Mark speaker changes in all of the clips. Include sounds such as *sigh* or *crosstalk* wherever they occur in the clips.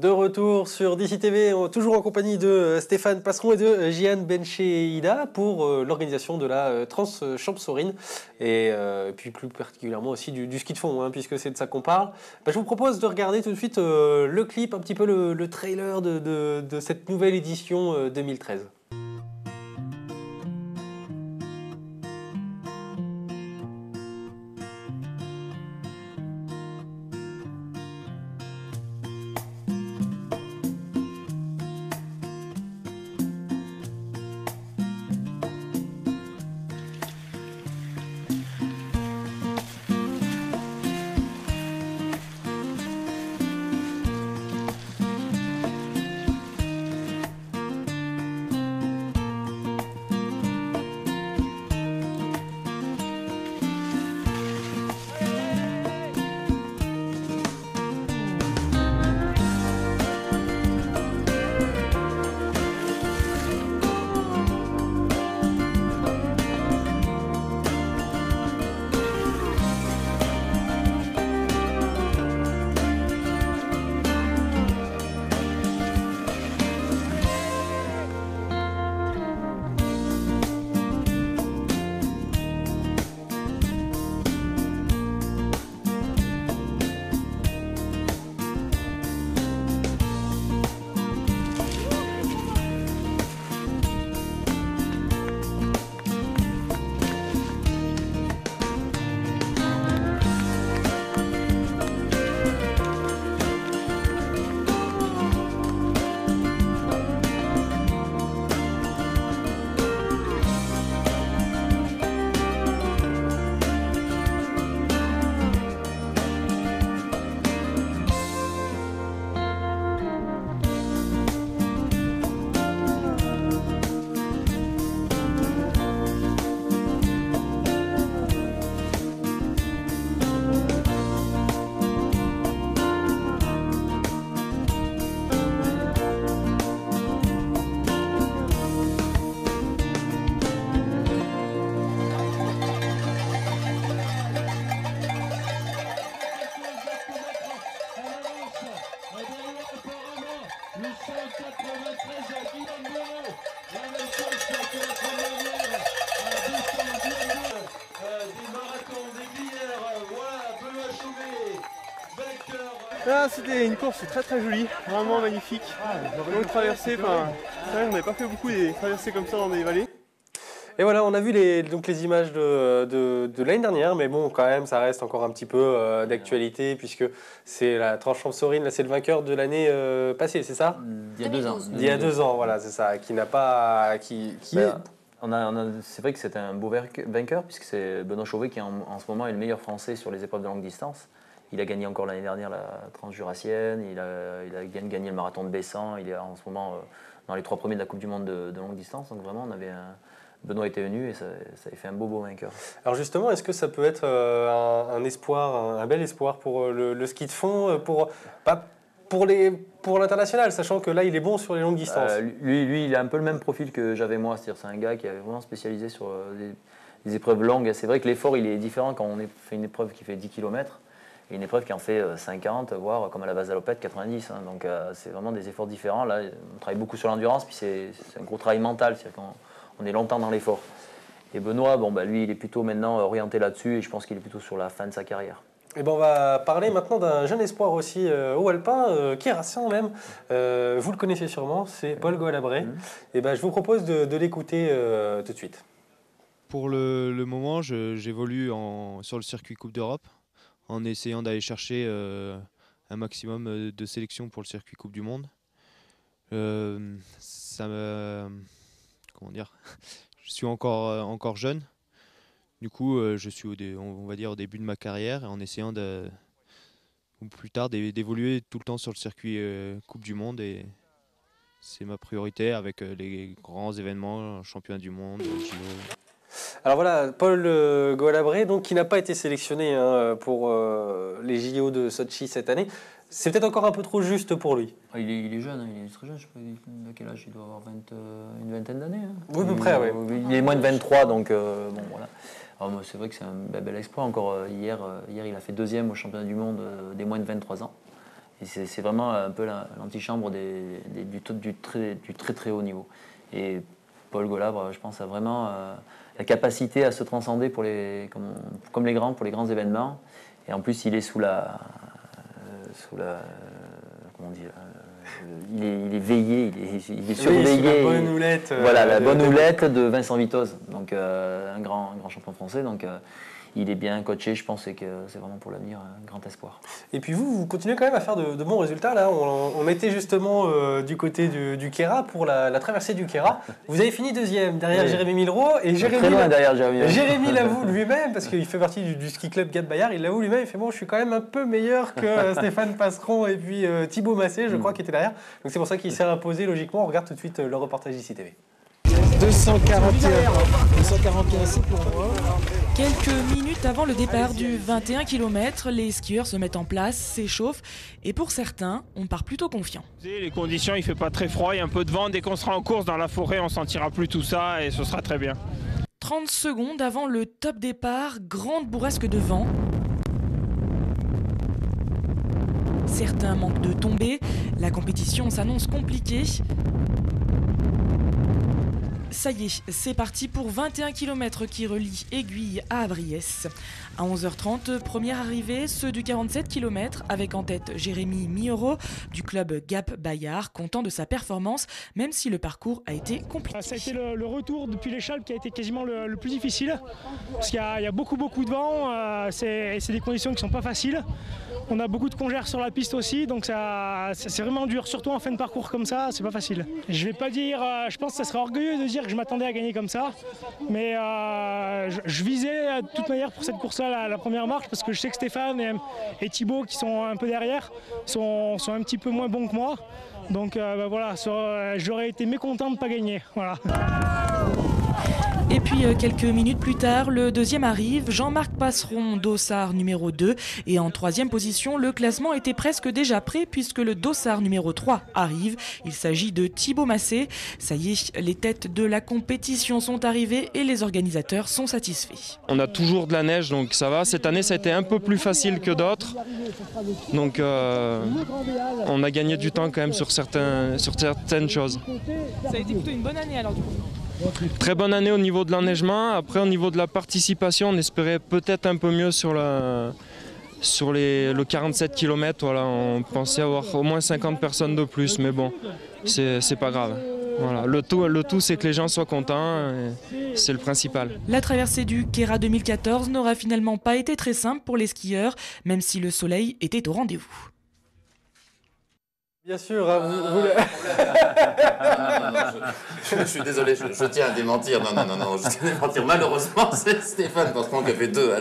Speaker 1: de retour sur DC TV, toujours en compagnie de euh, Stéphane Passeron et de euh, Gian Bencheida pour euh, l'organisation de la Trans Champsaurine et puis plus particulièrement aussi du, ski de fond, hein, puisque c'est de ça qu'on parle. Bah, je vous propose de regarder tout de suite le clip, un petit peu le, trailer de cette nouvelle édition 2013.
Speaker 2: Ah, c'était une course très très jolie, vraiment magnifique. Longue traversée, enfin, on n'avait pas fait beaucoup des traversées comme ça dans des vallées.
Speaker 1: Et voilà, on a vu les, donc les images de, de, l'année dernière, mais bon, quand même, ça reste encore un petit peu euh, d'actualité, puisque c'est la tranche Sorine, là, c'est le vainqueur de l'année euh, passée, c'est ça?
Speaker 3: Il y a deux ans.
Speaker 1: Il y a deux ans, voilà, c'est ça, qui n'a pas. Qui, qui
Speaker 3: bah, On a, c'est vrai que c'est un beau vainqueur, puisque c'est Benoît Chauvet qui, en, en, ce moment, est le meilleur français sur les épreuves de longue distance. Il a gagné encore l'année dernière la Transjurassienne, il a, il a gagné le marathon de Bessan, il est en ce moment euh, dans les trois premiers de la Coupe du Monde de, longue distance. Donc vraiment, on avait Benoît était venu et ça, ça a fait un beau beau vainqueur.
Speaker 1: Alors justement, est-ce que ça peut être euh, un, espoir, un, bel espoir pour euh, le, ski de fond, pour pas pour les pour l'international, sachant que là il est bon sur les longues distances.
Speaker 3: lui, lui, il a un peu le même profil que j'avais moi, c'est-à-dire c'est un gars qui avait vraiment spécialisé sur des, épreuves longues. C'est vrai que l'effort il est différent quand on fait une épreuve qui fait 10 km une épreuve qui en fait 50, euh, voire comme à la base à 90. Hein. donc euh, c'est vraiment des efforts différents. Là, on travaille beaucoup sur l'endurance, puis c'est un gros travail mental, c'est-à-dire qu'on est longtemps dans l'effort. Et Benoît, bon, bah, lui, il est plutôt maintenant orienté là-dessus, et je pense qu'il est plutôt sur la fin de sa carrière.
Speaker 1: Et ben on va parler maintenant d'un jeune espoir aussi euh, au Alpin, qui est récent même. vous le connaissez sûrement, c'est Paul Goalabré. Mmh. Et ben je vous propose de, l'écouter tout de suite.
Speaker 4: Pour le, le moment, j'évolue sur le circuit Coupe d'Europe en essayant d'aller chercher euh, un maximum euh, de sélections pour le circuit Coupe du Monde. Euh, ça me, comment dire, *laughs* je suis encore, encore jeune. Du coup, je suis au on va dire au début de ma carrière en essayant de, plus tard d'évoluer tout le temps sur le circuit Coupe du Monde et c'est ma priorité avec les grands événements, championnat du monde,
Speaker 1: alors voilà, Paul euh, Golabré, donc, qui n'a pas été sélectionné hein, pour euh, les JO de Sochi cette année. C'est peut-être encore un peu trop juste pour lui.
Speaker 3: Ah, il, est, jeune, hein, il est très jeune, je sais pas à quel âge? Il doit avoir euh, une vingtaine d'années. Hein.
Speaker 1: Oui, à peu près, oui.
Speaker 3: Il est moins de 23, donc bon, voilà. C'est vrai que c'est un bel exploit. Encore hier, hier, il a fait deuxième au championnat du monde des moins de 23 ans. c'est vraiment un peu l'antichambre du, du, très, du très très haut niveau. Et Paul Golabre, je pense, a vraiment la capacité à se transcender pour les, comme, les grands, pour les grands événements. Et en plus, il est sous la. Euh, sous la comment dire il est, il est, veillé, il est, il est surveillé.
Speaker 1: la bonne houlette.
Speaker 3: voilà, la bonne houlette de Vincent Vitoz, donc un, grand, un grand champion français. Donc, il est bien coaché, je pense, que c'est vraiment pour l'avenir un grand espoir.
Speaker 1: Et puis vous, vous continuez quand même à faire de, bons résultats. Là, on, était justement euh, du côté du, du Kera pour la, traversée du Kera. Vous avez fini deuxième derrière Jérémy Milro et Jérémy,
Speaker 3: très loin derrière Jérémy.
Speaker 1: Jérémy *laughs* l'avoue lui-même parce qu'il fait partie du, ski club Gap Bayard. Il l'avoue lui-même. Il fait bon, je suis quand même un peu meilleur que euh, *laughs* Stéphane Passeron et puis euh, Thibaut Massé, je crois, mm. qui était derrière. Donc c'est pour ça qu'il s'est imposé logiquement. On regarde tout de suite le reportage ici TV.
Speaker 5: 241. 241, c'est pour moi. Quelques minutes avant le départ du 21 km, les skieurs se mettent en place, s'échauffent et pour certains, on part plutôt confiant.
Speaker 6: Les conditions, il fait pas très froid, il y a un peu de vent. Dès qu'on sera en course dans la forêt, on sentira plus tout ça et ce sera très bien.
Speaker 5: 30 secondes avant le top départ, grande bourrasque de vent. Certains manquent de tomber, la compétition s'annonce compliquée. Ça y est, c'est parti pour 21 km qui relie Aiguille à Abriès. À 11h30, première arrivée, ceux du 47 km, avec en tête Jérémy Mioro du club Gap Bayard, content de sa performance, même si le parcours a été compliqué.
Speaker 7: Ça a été le, retour depuis l'échelle qui a été quasiment le, plus difficile, parce qu'il y, a beaucoup beaucoup de vent, euh, c'est des conditions qui ne sont pas faciles. On a beaucoup de congères sur la piste aussi, donc c'est vraiment dur, surtout en fin de parcours comme ça, c'est pas facile. Je vais pas dire, euh, je pense que ça serait orgueilleux de dire que je m'attendais à gagner comme ça, mais euh, je, visais de toute manière pour cette course-là la, première marche parce que je sais que Stéphane et, Thibaut qui sont un peu derrière sont, un petit peu moins bons que moi. Donc euh, bah voilà, j'aurais été mécontent de ne pas gagner. Voilà.
Speaker 5: Puis euh, quelques minutes plus tard, le deuxième arrive, Jean-Marc Passeron, Dossard numéro 2. Et en troisième position, le classement était presque déjà prêt puisque le Dossard numéro 3 arrive. Il s'agit de Thibaut Massé. Ça y est, les têtes de la compétition sont arrivées et les organisateurs sont satisfaits.
Speaker 4: On a toujours de la neige, donc ça va. Cette année, ça a été un peu plus facile que d'autres. Donc euh, on a gagné du temps quand même sur, certains, sur certaines choses.
Speaker 5: Ça a été plutôt une bonne année alors du coup
Speaker 4: Très bonne année au niveau de l'enneigement. Après, au niveau de la participation, on espérait peut-être un peu mieux sur, sur le 47 km. Voilà, on pensait avoir au moins 50 personnes de plus, mais bon, c'est pas grave. Voilà. Le tout, le tout c'est que les gens soient contents, c'est le principal.
Speaker 5: La traversée du Kera 2014 n'aura finalement pas été très simple pour les skieurs, même si le soleil était au rendez-vous.
Speaker 1: Bien sûr, hein, vous, *laughs*
Speaker 8: je, suis désolé, je, tiens à démentir. Non, non, non, non, je tiens à démentir. Malheureusement, *laughs* c'est Stéphane Passeron qui a fait deux.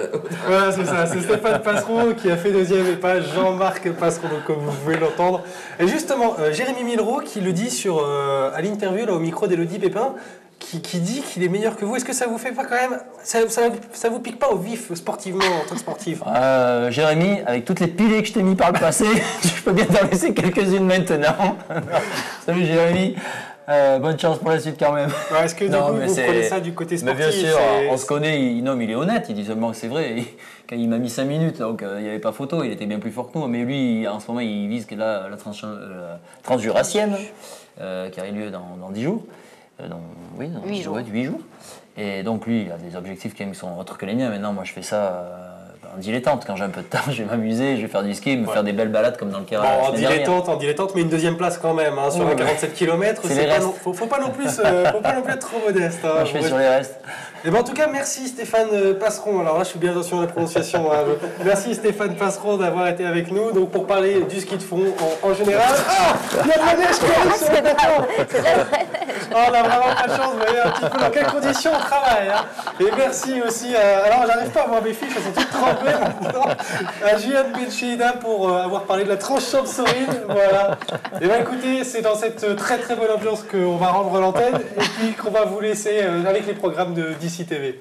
Speaker 1: Voilà, c'est ça, c'est Stéphane Passeron qui a fait deuxième et pas Jean-Marc Passeron, donc comme vous pouvez l'entendre. Et justement, euh, Jérémy Milro qui le dit sur, euh, à l'interview au micro d'Elodie Pépin, qui, dit qu'il est meilleur que vous. Est-ce que ça vous fait pas quand même. Ça, ça, vous pique pas au vif sportivement en tant que sportif
Speaker 3: euh, Jérémy, avec toutes les pilées que je t'ai mis par le passé, *laughs* je peux bien t'en laisser quelques-unes maintenant. *laughs* Salut Jérémy. Euh, bonne chance pour la suite quand même.
Speaker 1: Est-ce que du coup, vous prenez ça du côté sportif
Speaker 3: mais Bien sûr, on se connaît, il, non, il est honnête, il dit seulement que c'est vrai. quand il m'a mis 5 minutes, donc euh, il n'y avait pas photo, il était bien plus fort que nous. Mais lui, en ce moment, il vise la, la trans, transjurassienne, qui a eu lieu dans, dans 10 jours. Euh, dans, oui, dans 8 jours. 8 jours. Et donc lui, il a des objectifs qui sont autres que les miens. Maintenant, moi, je fais ça euh, en dilettante. Quand j'ai un peu de temps, je vais m'amuser, je vais faire du ski, me faire des belles balades comme dans le Kera.
Speaker 1: en dilettante, en dilettante, mais une deuxième place quand même hein, sur un 47 km. Il ne faut, pas non plus, euh, faut pas non plus être trop modeste.
Speaker 3: Hein, je fais sur les restes.
Speaker 1: Et eh ben, en tout cas, merci Stéphane Passeron. Alors là, je suis bien attention à la prononciation. Hein. Merci Stéphane Passeron d'avoir été avec nous donc pour parler du ski de fond en, général. *laughs* Ah, il y a de la neige qui Oh, on a vraiment pas de chance, vous voyez un petit peu dans quelles conditions on travaille. Hein. Et merci aussi, à, alors j'arrive pas à voir mes fiches, elles sont toutes trempées à Julien Benchida pour euh, avoir parlé de la tranche Sorine. Voilà. Et bien écoutez, c'est dans cette très très bonne ambiance qu'on va rendre l'antenne et puis qu'on va vous laisser euh, avec les programmes de DC TV.